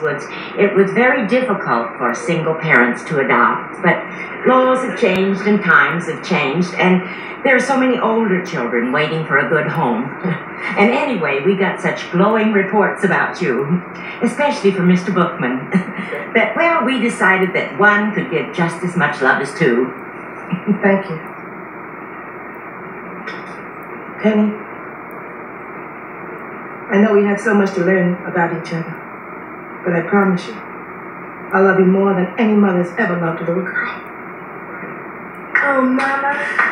Woods, it was very difficult for single parents to adopt, but laws have changed and times have changed, and there are so many older children waiting for a good home. And anyway, we got such glowing reports about you, especially from Mr. Bookman, that, well, we decided that one could give just as much love as two. Thank you. Penny, I know we have so much to learn about each other, but I promise you, I love you more than any mother's ever loved a little girl. Oh, Mama.